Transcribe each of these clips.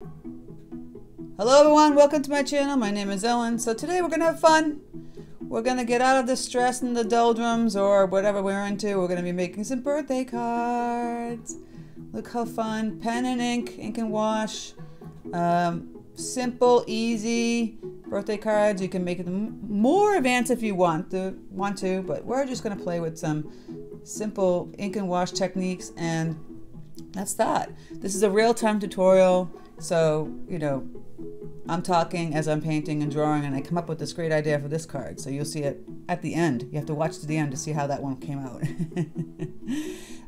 Hello everyone, welcome to my channel. My name is Ellen. So today we're to have fun. We're to get out of the stress and the doldrums or whatever we're into. We're to be making some birthday cards. Look how fun. Pen and ink, ink and wash. Um, simple, easy birthday cards. You can make them more advanced if you want to, want to, but we're just to play with some simple ink and wash techniques and that's that. This is a real-time tutorial, so, you know, I'm talking as I'm painting and drawing, and I come up with this great idea for this card. So you'll see it at the end. You have to watch to the end to see how that one came out.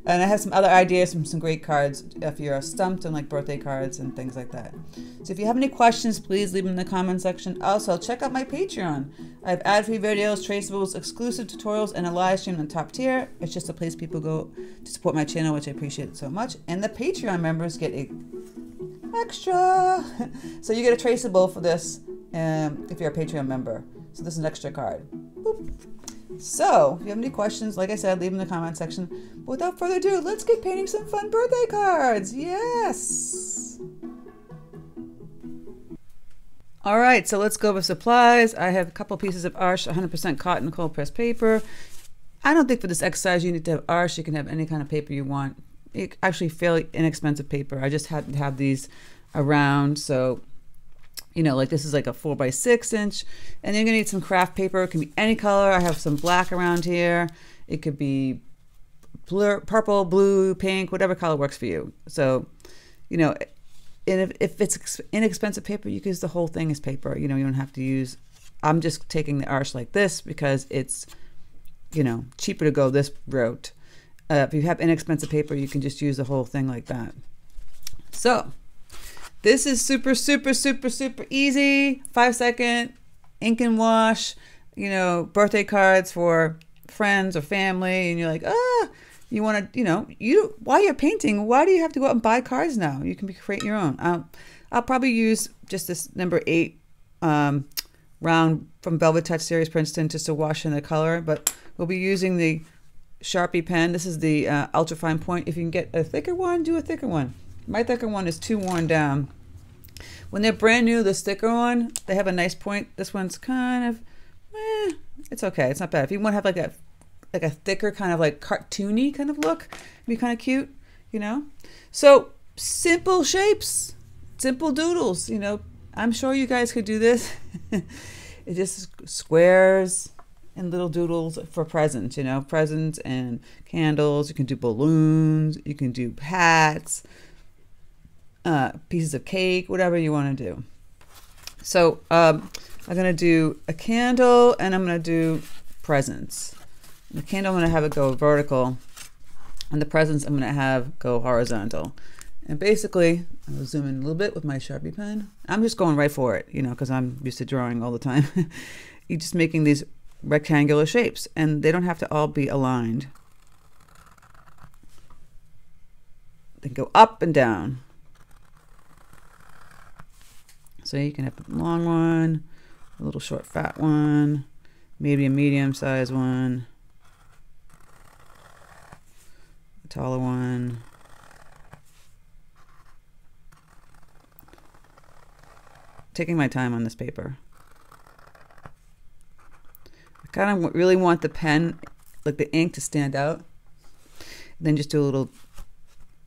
and I have some other ideas from some great cards if you're stumped on like birthday cards and things like that. So if you have any questions, please leave them in the comment section. Also, check out my Patreon. I have ad-free videos, traceables, exclusive tutorials, and a live stream on top tier. It's just a place people go to support my channel, which I appreciate so much. And the Patreon members get a extra. so you get a traceable for this um, if you're a Patreon member. So this is an extra card. Boop. So if you have any questions, like I said, leave them in the comment section. But without further ado, let's get painting some fun birthday cards. Yes. All right, so let's go over supplies. I have a couple pieces of Arches 100% cotton cold pressed paper. I don't think for this exercise you need to have Arches. You can have any kind of paper you want actually fairly inexpensive paper. I just had to have these around. So, you know, like this is like a four by six inch. And you're gonna need some craft paper. It can be any color. I have some black around here. It could be blur, purple, blue, pink, whatever color works for you. So, you know, and if, if it's inexpensive paper, you can use the whole thing as paper. You know, you don't have to use, I'm just taking the arch like this because it's, you know, cheaper to go this route. Uh, if you have inexpensive paper, you can just use the whole thing like that. So this is super, super, super, super easy. Five second ink and wash, you know, birthday cards for friends or family. And you're like, ah, you want to, you know, you while you're painting, why do you have to go out and buy cards now? You can create your own. I'll, I'll probably use just this number eight um, round from Velvet Touch Series Princeton just to wash in the color, but we'll be using the Sharpie pen. This is the uh, ultra fine point. If you can get a thicker one, do a thicker one. My thicker one is too worn down. When they're brand new, the thicker one, they have a nice point. This one's kind of, eh, it's okay. It's not bad. If you want to have like a, like a thicker kind of like cartoony kind of look, be kind of cute, you know? So simple shapes, simple doodles, you know, I'm sure you guys could do this. it just squares, and little doodles for presents, you know, presents and candles. You can do balloons, you can do hats, uh, pieces of cake, whatever you want to do. So um, I'm going to do a candle and I'm going to do presents. The candle, I'm going to have it go vertical, and the presents, I'm going to have go horizontal. And basically, I'll zoom in a little bit with my Sharpie pen. I'm just going right for it, you know, because I'm used to drawing all the time. You're just making these rectangular shapes and they don't have to all be aligned. They go up and down. So you can have a long one, a little short fat one, maybe a medium sized one, a taller one. Taking my time on this paper kind of really want the pen, like the ink to stand out. Then just do a little,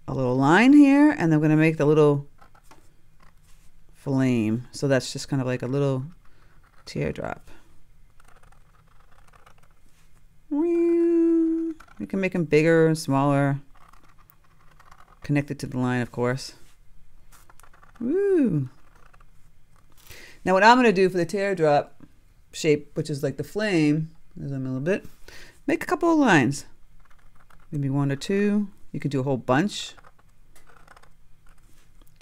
a little line here, and I'm going to make the little flame. So that's just kind of like a little teardrop. You can make them bigger and smaller, connected to the line, of course. Woo. Now what I'm going to do for the teardrop shape, which is like the flame, zoom a little bit, make a couple of lines. Maybe one or two. You could do a whole bunch.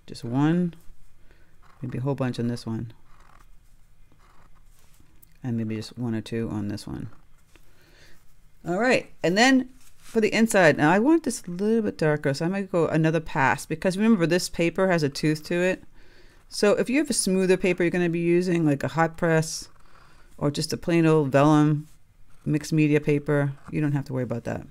Just one. Maybe a whole bunch on this one. And maybe just one or two on this one. All right. And then for the inside, now I want this a little bit darker, so I might go another pass because remember this paper has a tooth to it. So if you have a smoother paper you're going to be using, like a hot press, or just a plain old vellum mixed media paper. You don't have to worry about that.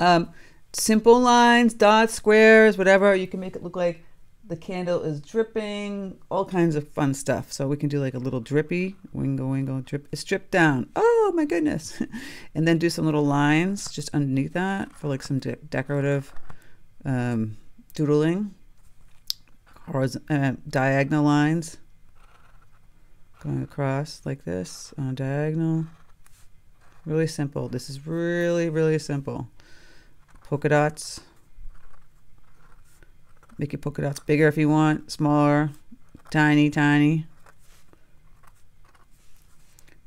Um, simple lines, dots, squares, whatever. You can make it look like The candle is dripping, all kinds of fun stuff. So we can do like a little drippy, wingo, wingo, drip. It's dripped down. Oh my goodness. and then do some little lines just underneath that for like some de decorative um, doodling. Horizontal, uh, diagonal lines going across like this on a diagonal. Really simple. This is really, really simple. Polka dots. Make your polka dots bigger if you want, smaller, tiny, tiny.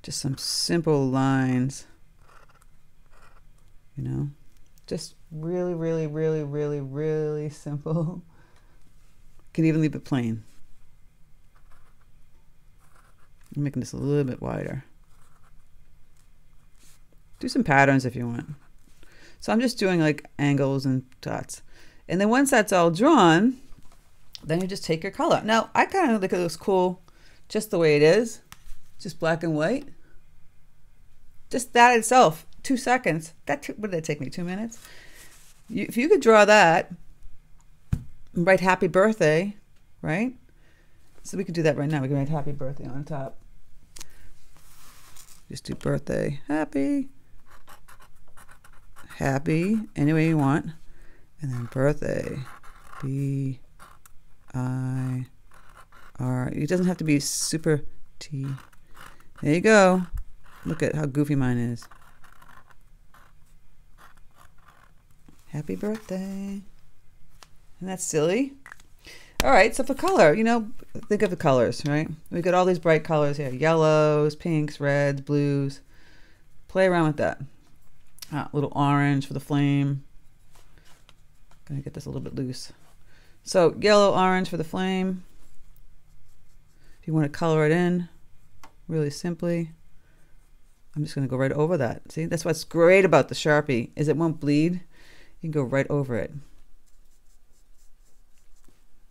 Just some simple lines. You know, just really, really, really, really, really simple. Can even leave it plain. I'm making this a little bit wider. Do some patterns if you want. So I'm just doing like angles and dots. And then once that's all drawn, then you just take your color. Now, I kind of think it looks cool just the way it is, just black and white. Just that itself, two seconds. That what did that take me? Two minutes. You, if you could draw that, write "Happy Birthday," right? So we could do that right now. We can write "Happy Birthday" on top. Just do birthday, happy, happy, any way you want. And then birthday. B I R. It doesn't have to be super T. There you go. Look at how goofy mine is. Happy birthday. Isn't that silly? All right, so for color, you know, think of the colors, right? We've got all these bright colors here yellows, pinks, reds, blues. Play around with that. Ah, little orange for the flame. Gonna get this a little bit loose. So yellow, orange for the flame. If you want to color it in really simply, I'm just gonna go right over that. See, that's what's great about the Sharpie is it won't bleed. You can go right over it.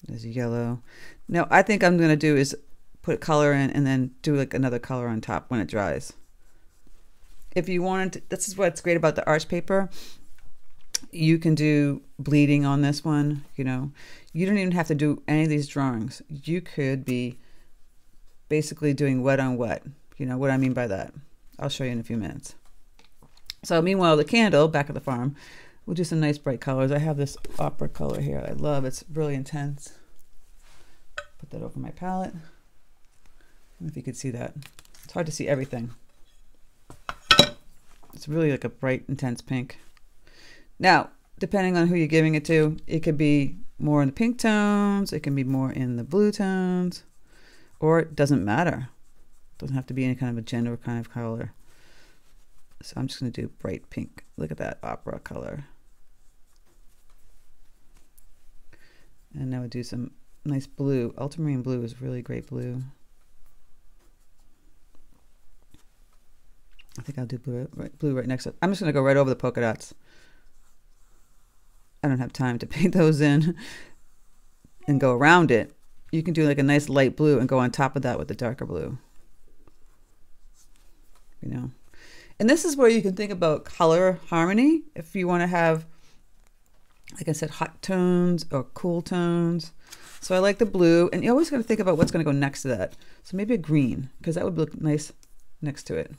There's yellow. Now I think I'm gonna do is put color in and then do like another color on top when it dries. If you wanted, to, this is what's great about the arch paper. You can do bleeding on this one. You know, you don't even have to do any of these drawings. You could be basically doing wet on wet. You know what I mean by that. I'll show you in a few minutes. So meanwhile, the candle back at the farm, we'll do some nice bright colors. I have this opera color here I love. It's really intense. Put that over my palette. if you could see that. It's hard to see everything. It's really like a bright, intense pink. Now, depending on who you're giving it to, it could be more in the pink tones, it can be more in the blue tones, or it doesn't matter. It doesn't have to be any kind of a gender kind of color. So I'm just going to do bright pink. Look at that opera color. And now we do some nice blue. Ultramarine blue is really great blue. I think I'll do blue right, blue right next to it. I'm just going to go right over the polka dots. I don't have time to paint those in and go around it. You can do like a nice light blue and go on top of that with the darker blue. You know. And this is where you can think about color harmony. If you want to have, like I said, hot tones or cool tones. So I like the blue. And you always got to think about what's going to go next to that. So maybe a green, because that would look nice next to it.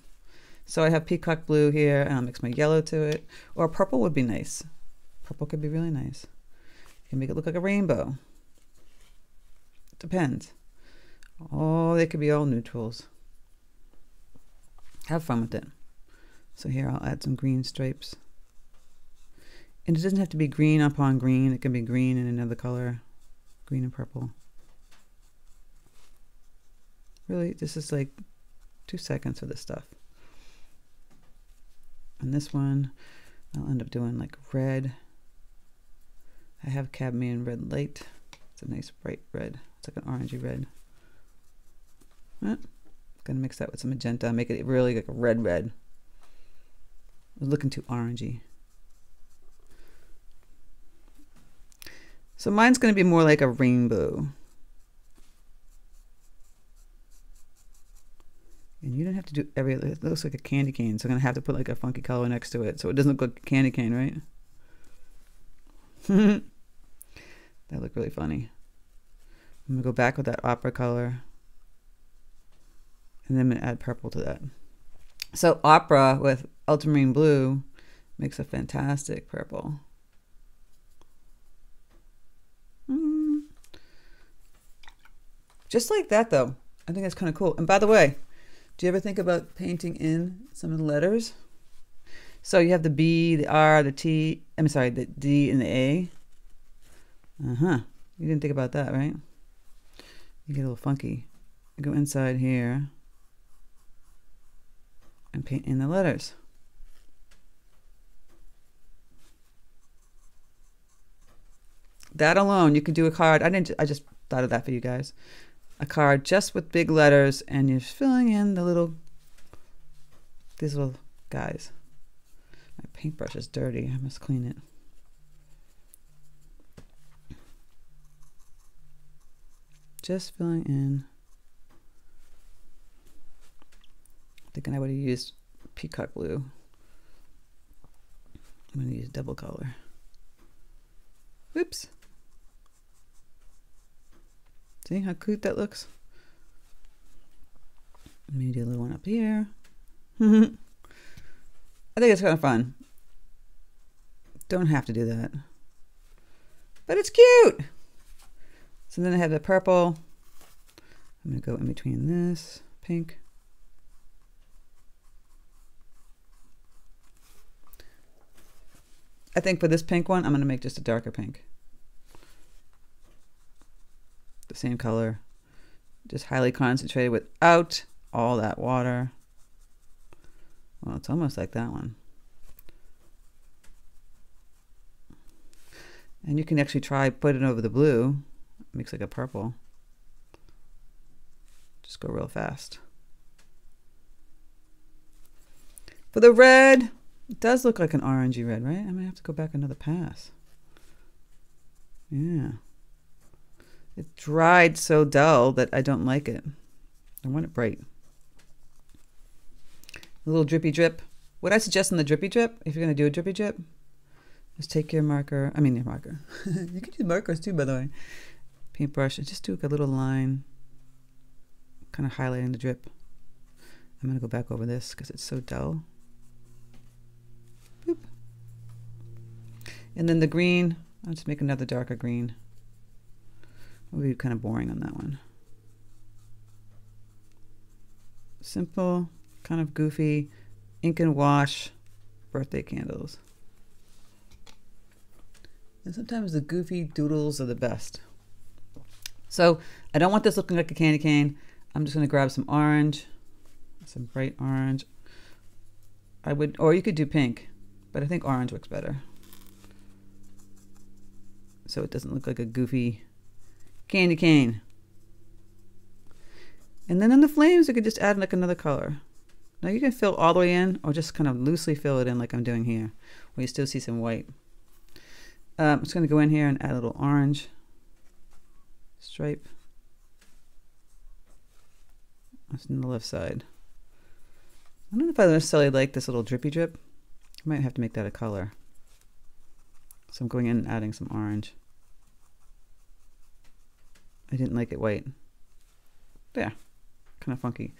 So I have peacock blue here, and I'll mix my yellow to it. Or purple would be nice. Purple could be really nice. You can make it look like a rainbow. Depends. Oh, they could be all neutrals. Have fun with it. So here I'll add some green stripes. And it doesn't have to be green upon green. It can be green in another color. Green and purple. Really, this is like two seconds for this stuff. And this one, I'll end up doing like red. I have cadmium red light. It's a nice bright red. It's like an orangey red. Eh, gonna mix that with some magenta, make it really like a red red. It's looking too orangey. So mine's gonna be more like a rainbow. And you don't have to do every, it looks like a candy cane. So I'm going to have to put like a funky color next to it. So it doesn't look like a candy cane, right? that looked really funny. I'm gonna go back with that opera color. And then I'm gonna add purple to that. So opera with ultramarine blue makes a fantastic purple. Mm. Just like that though. I think that's kind of cool. And by the way, do you ever think about painting in some of the letters? So you have the B, the R, the T, I'm sorry, the D and the A. Uh-huh. You didn't think about that, right? You get a little funky. You go inside here and paint in the letters. That alone, you can do a card. I didn't. I just thought of that for you guys. A card just with big letters, and you're filling in the little these little guys. My paintbrush is dirty. I must clean it. Just filling in. Thinking I would have used peacock blue. I'm going to use double color. Whoops. See how cute that looks? Maybe do a little one up here. I think it's kind of fun. Don't have to do that. But it's cute. So then I have the purple. I'm going to go in between this pink. I think for this pink one, I'm going to make just a darker pink. The same color. Just highly concentrated without all that water. Well, it's almost like that one. And you can actually try put it over the blue. It makes like a purple. Just go real fast. For the red, it does look like an orangey red, right? I might have to go back another pass. Yeah. It dried so dull that I don't like it. I want it bright. A little drippy drip. What I suggest in the drippy drip, if you're going to do a drippy drip, just take your marker. I mean, your marker. you can use markers too, by the way. Paintbrush and just do a little line, kind of highlighting the drip. I'm going to go back over this because it's so dull. Boop. And then the green, I'll just make another darker green. Will be kind of boring on that one. Simple, kind of goofy, ink and wash birthday candles. And sometimes the goofy doodles are the best. So I don't want this looking like a candy cane. I'm just going to grab some orange, some bright orange. I would, or you could do pink, but I think orange looks better. So it doesn't look like a goofy candy cane. And then in the flames, you could just add like another color. Now you can fill all the way in or just kind of loosely fill it in like I'm doing here, where you still see some white. Um, I'm just going to go in here and add a little orange stripe. That's on the left side. I don't know if I necessarily like this little drippy drip. I might have to make that a color. So I'm going in and adding some orange. I didn't like it white. Yeah, kind of funky.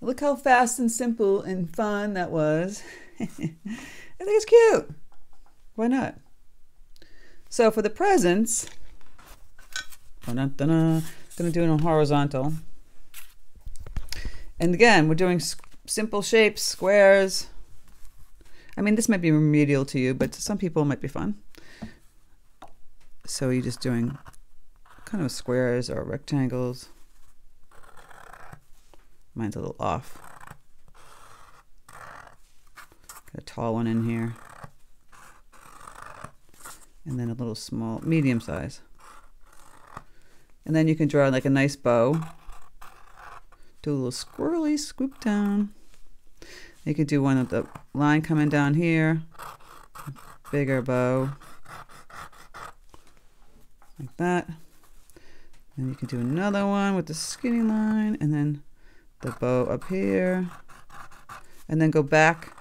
Look how fast and simple and fun that was. I think it's cute. Why not? So for the presents, I'm gonna do it on horizontal. And again, we're doing simple shapes, squares. I mean, this might be remedial to you, but to some people it might be fun. So you're just doing kind of squares or rectangles. Mine's a little off. Got a tall one in here. And then a little small, medium size. And then you can draw like a nice bow. Do a little squirrely scoop down. You could do one with the line coming down here. Bigger bow. Like that. You can do another one with the skinny line and then the bow up here. And then go back,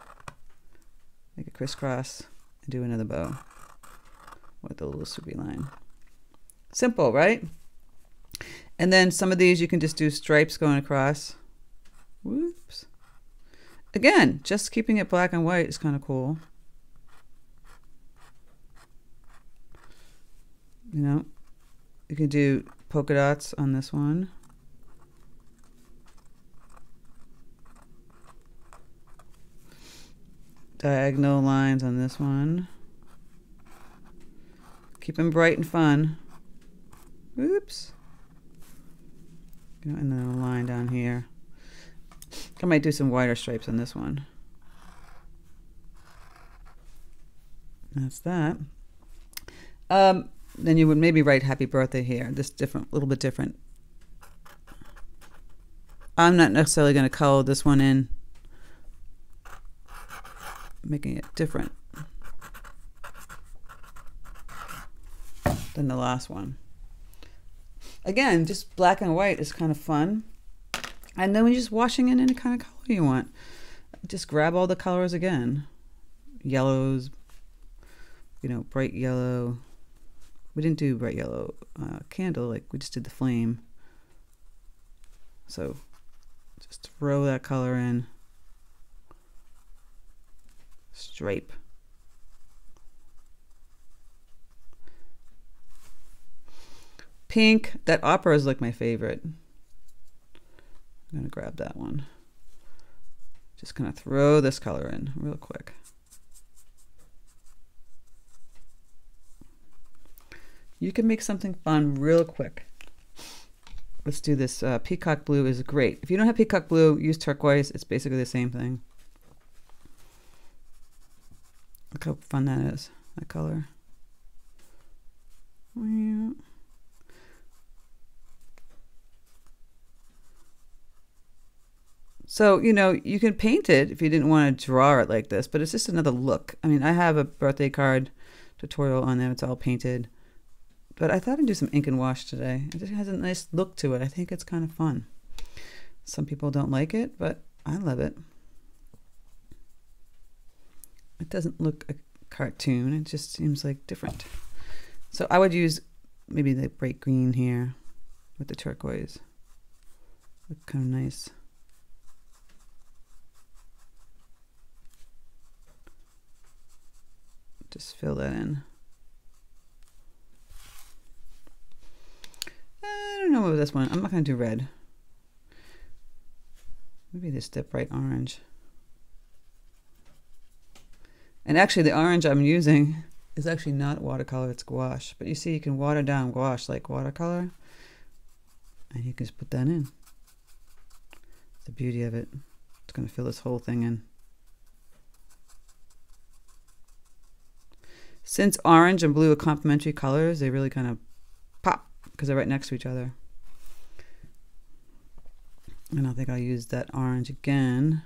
make a crisscross, and do another bow with the little swoopy line. Simple, right? And then some of these you can just do stripes going across. Whoops. Again, just keeping it black and white is kind of cool. You know, you can do polka dots on this one. Diagonal lines on this one. Keep them bright and fun. Oops. And then a line down here. I might do some wider stripes on this one. That's that. Um, then you would maybe write happy birthday here. This different, a little bit different. I'm not necessarily going to color this one in, making it different than the last one. Again, just black and white is kind of fun. And then you're just washing in any kind of color you want, just grab all the colors again. Yellows, you know, bright yellow. We didn't do bright yellow uh, candle, like we just did the flame. So just throw that color in. Stripe. Pink, that opera is like my favorite. I'm to grab that one. Just to throw this color in real quick. You can make something fun real quick. Let's do this. Uh, peacock blue is great. If you don't have peacock blue, use turquoise. It's basically the same thing. Look how fun that is, that color. So, you know, you can paint it if you didn't want to draw it like this, but it's just another look. I mean, I have a birthday card tutorial on there. It's all painted. But I thought I'd do some ink and wash today. It just has a nice look to it. I think it's kind of fun. Some people don't like it, but I love it. It doesn't look a cartoon. It just seems like different. So I would use maybe the bright green here with the turquoise. Look kind of nice. Just fill that in. I don't know about this one. I'm not going to do red. Maybe this dip right orange. And actually the orange I'm using is actually not watercolor, it's gouache. But you see you can water down gouache like watercolor. And you can just put that in. the beauty of it. It's going to fill this whole thing in. Since orange and blue are complementary colors, they really kind of pop because they're right next to each other. And I think I'll use that orange again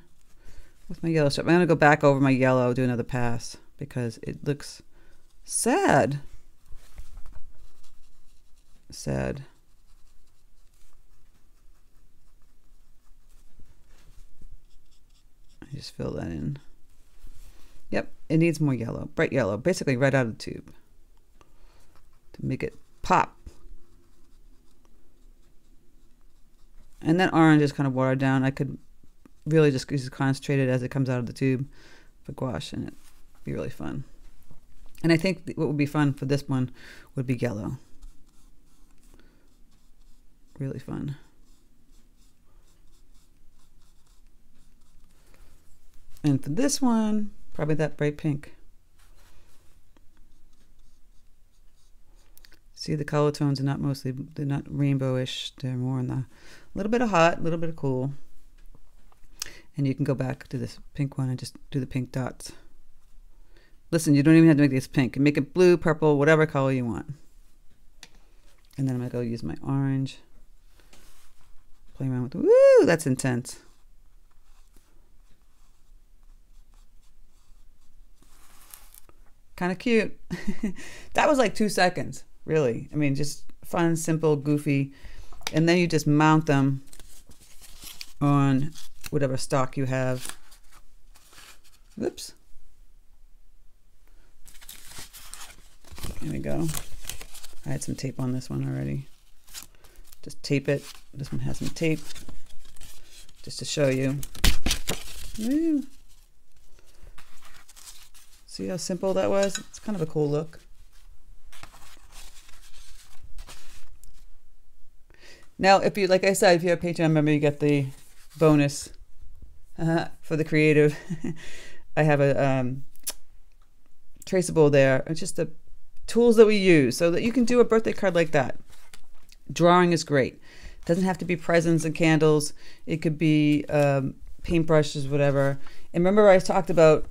with my yellow stripe. I'm going to go back over my yellow, do another pass because it looks sad. Sad. I just fill that in. Yep, it needs more yellow, bright yellow, basically right out of the tube to make it pop. And then orange is kind of watered down. I could really just use concentrated as it comes out of the tube for gouache and it'd be really fun. And I think what would be fun for this one would be yellow. Really fun. And for this one, Probably that bright pink. See, the color tones are not mostly, they're not rainbowish. They're more in the, little bit of hot, a little bit of cool. And you can go back to this pink one and just do the pink dots. Listen, you don't even have to make this pink. Make it blue, purple, whatever color you want. And then I'm going to go use my orange. Play around with, woo, that's intense. kind of cute. that was like two seconds, really. I mean, just fun, simple, goofy. And then you just mount them on whatever stock you have. Whoops. There we go. I had some tape on this one already Just tape it. This one has some tape just to show you. Woo. See how simple that was? It's kind of a cool look. Now, if you, like I said, if you're a Patreon member, you get the bonus uh, for the creative. I have a um, traceable there. It's just the tools that we use so that you can do a birthday card like that. Drawing is great. It doesn't have to be presents and candles. It could be um, paintbrushes, whatever. And remember, I talked about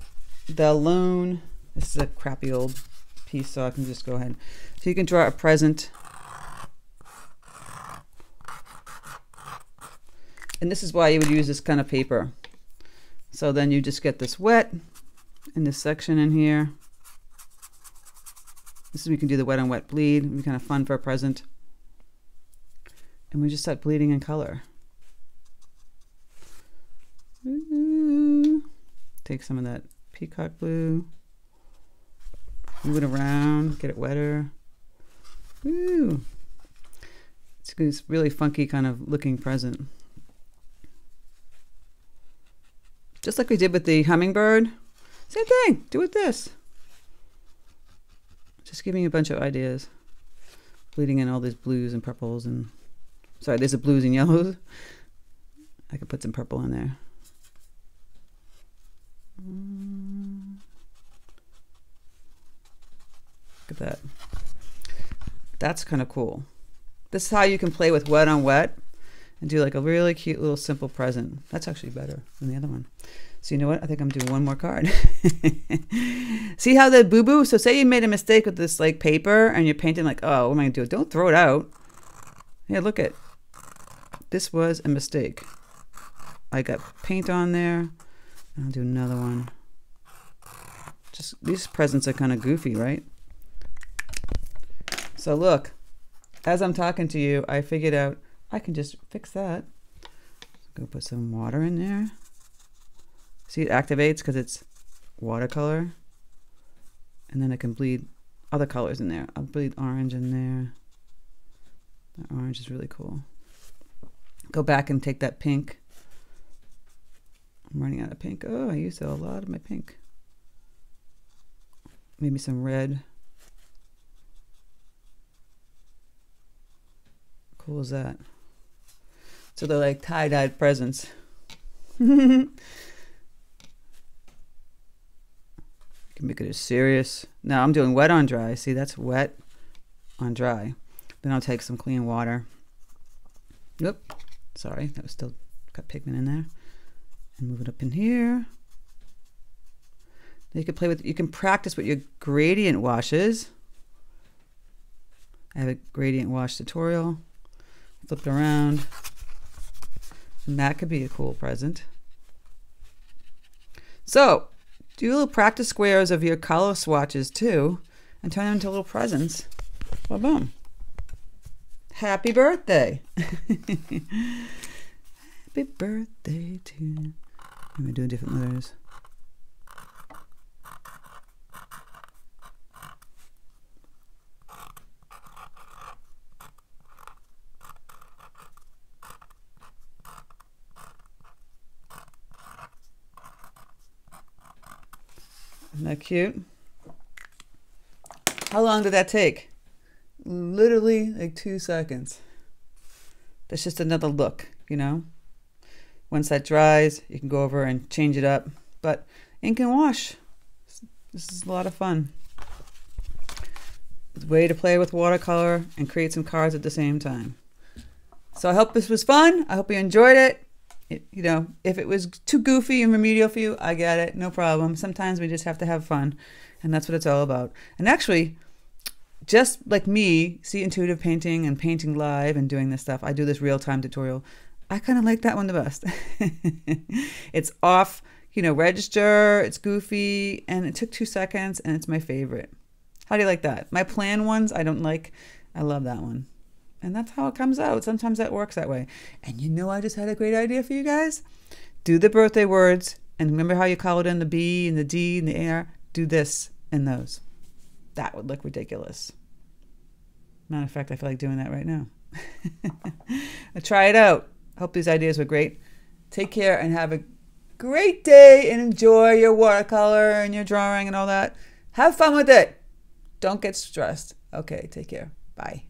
the alone. This is a crappy old piece, so I can just go ahead. So you can draw a present And this is why you would use this kind of paper. So then you just get this wet in this section in here. This is we can do the wet on wet bleed. It'd be kind of fun for a present. And we just start bleeding in color. Ooh. Take some of that peacock blue. Move it around, get it wetter. Ooh. It's this really funky kind of looking present. Just like we did with the hummingbird. Same thing, do with this. Just giving you a bunch of ideas. Bleeding in all these blues and purples and, sorry, there's a blues and yellows. I could put some purple in there. Look at that. That's kind of cool. This is how you can play with wet on wet and do like a really cute little simple present. That's actually better than the other one. So you know what? I think I'm doing one more card. See how the boo-boo? So say you made a mistake with this like paper and you're painting like, oh, what am I gonna do? Don't throw it out. Yeah, look at this was a mistake. I got paint on there. I'll do another one. Just these presents are kind of goofy, right? So look, as I'm talking to you, I figured out I can just fix that. Go put some water in there. See, it activates because it's watercolor. And then I can bleed other colors in there. I'll bleed orange in there. That orange is really cool. Go back and take that pink. I'm running out of pink. Oh, I used a lot of my pink. Maybe some red. Cool as that? So they're like tie-dyed presents. You can make it as serious. Now I'm doing wet on dry. See, that's wet on dry. Then I'll take some clean water. Oop, sorry, that was still got pigment in there. And move it up in here. Then you can play with, you can practice with your gradient washes. I have a gradient wash tutorial. Flip it around. And that could be a cool present. So, do little practice squares of your color swatches too, and turn them into little presents. Well, boom. Happy birthday. Happy birthday to you. I'm going to do different letters. Isn't that cute? How long did that take? Literally like two seconds. That's just another look, you know? Once that dries, you can go over and change it up. But ink and wash. This is a lot of fun. It's a way to play with watercolor and create some cards at the same time. So I hope this was fun. I hope you enjoyed it you know, if it was too goofy and remedial for you, I get it, no problem. Sometimes we just have to have fun, and that's what it's all about. And actually, just like me, see intuitive painting and painting live and doing this stuff, I do this real time tutorial. I kind of like that one the best. it's off, you know, register, it's goofy, and it took two seconds, and it's my favorite. How do you like that? My plan ones, I don't like. I love that one. And that's how it comes out. Sometimes that works that way. And you know, I just had a great idea for you guys. Do the birthday words. And remember how you colored in the B and the D and the R? Do this and those. That would look ridiculous. Matter of fact, I feel like doing that right now. Try it out. Hope these ideas were great. Take care and have a great day and enjoy your watercolor and your drawing and all that. Have fun with it. Don't get stressed. Okay, take care. Bye.